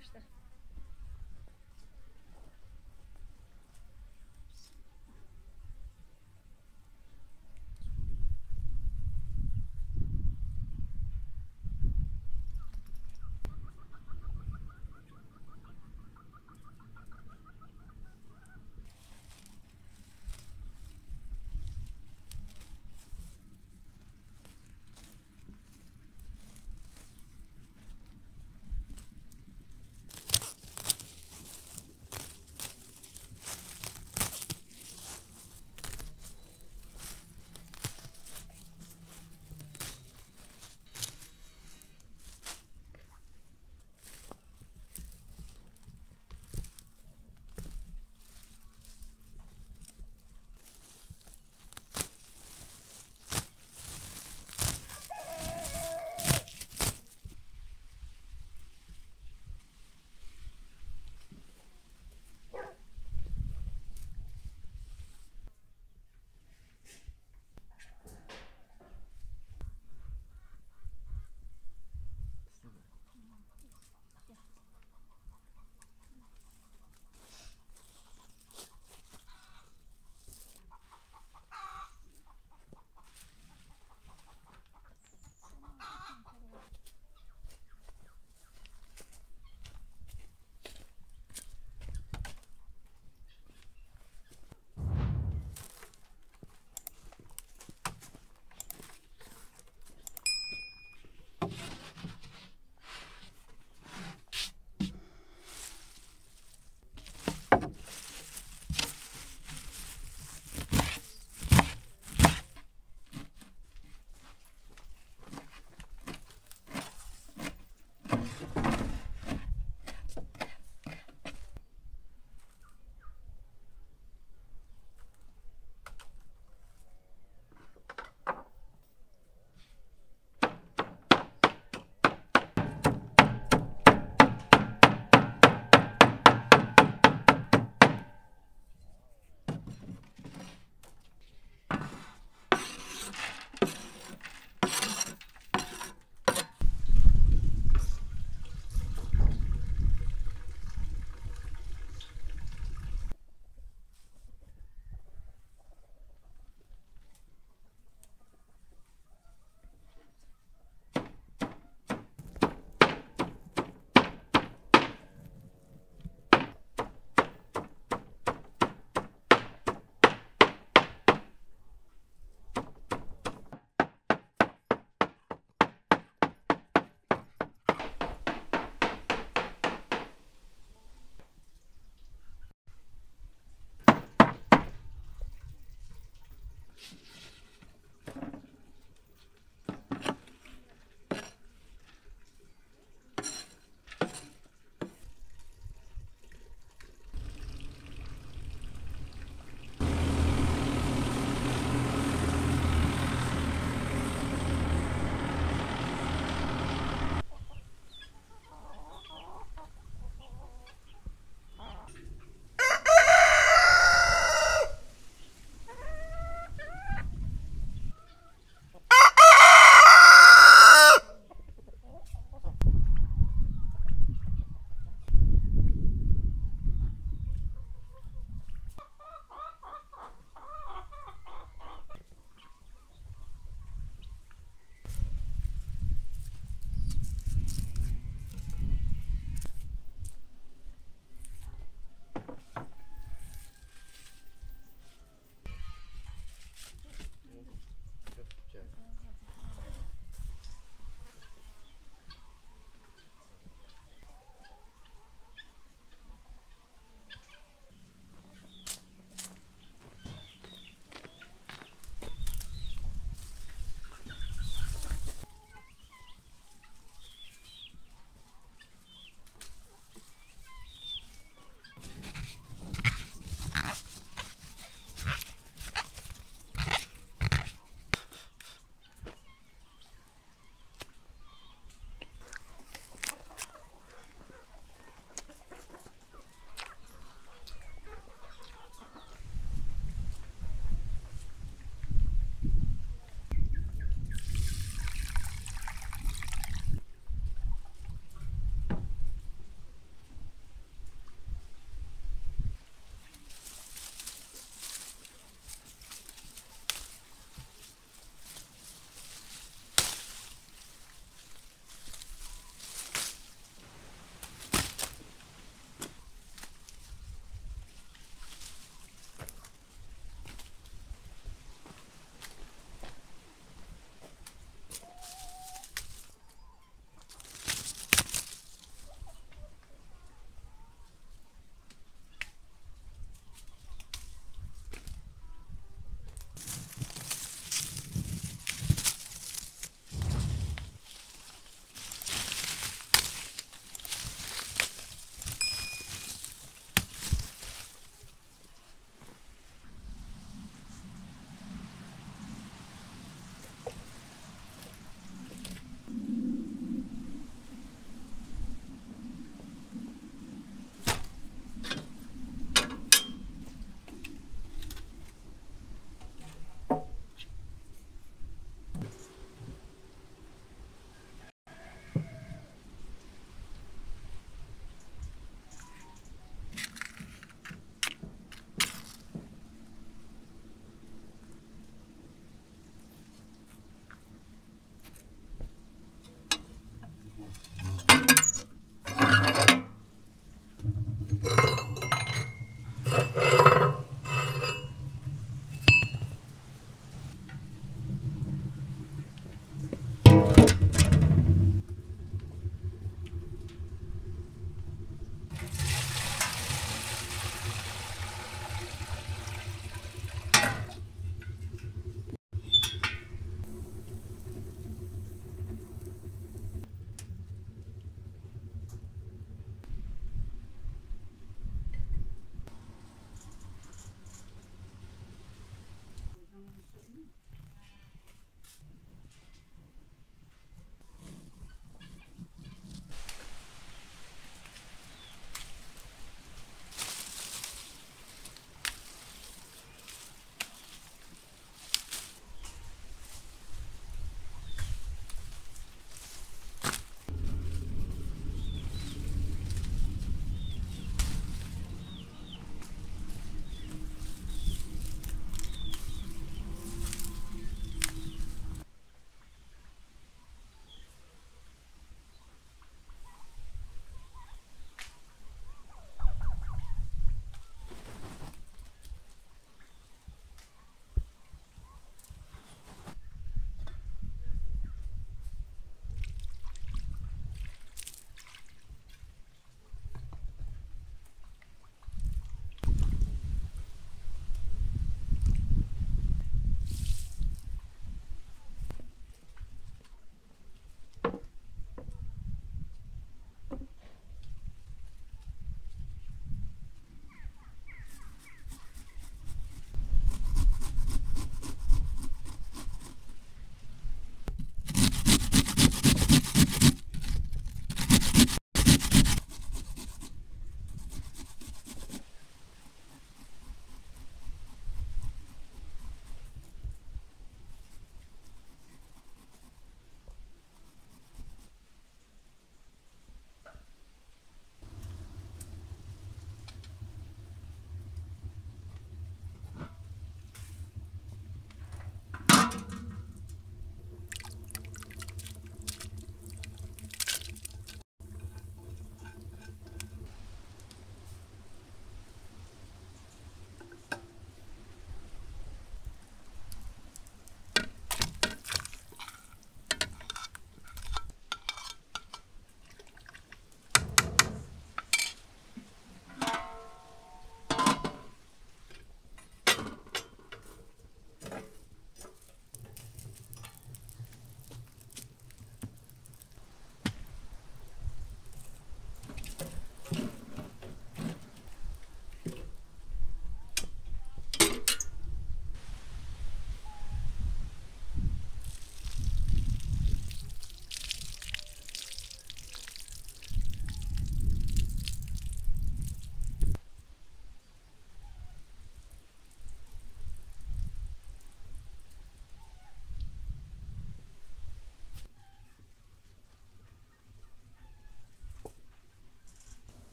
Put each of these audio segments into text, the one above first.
arkadaşlar.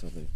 целый.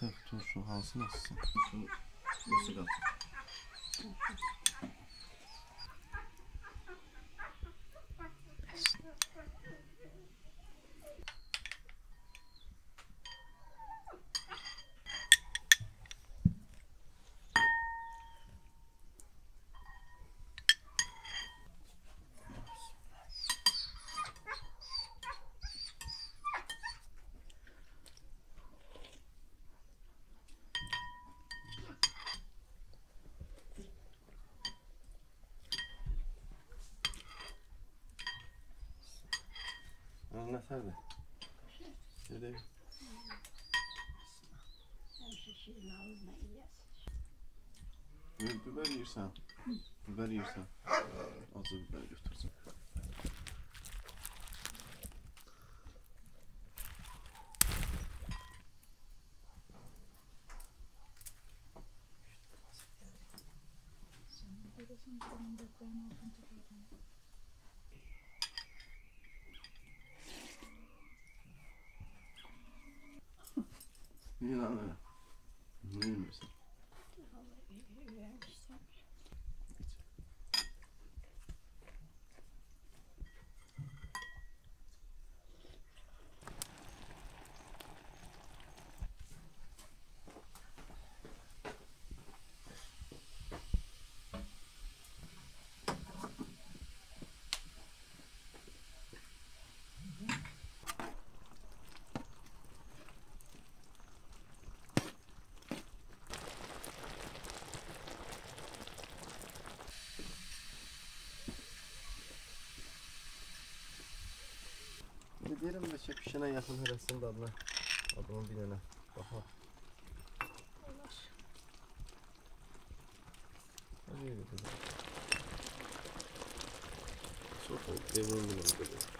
Tabii Turşu halsı nasılsın? Turşu nasıl kalsın? Nerede? Bir biber yersen. Biber yersen. Azı biber götürsün. Niye lan 이거는 음. 음, 음. 25 pişene yaxın hərəsinin dadına adamın bir dənə baxaq. Olur. Çox oldu. Devamlı bunu